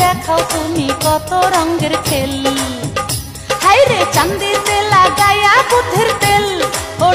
দেখো তুমি কত রঙের খেল। হাই চান্দিতে লাগাইয়া তেল। ও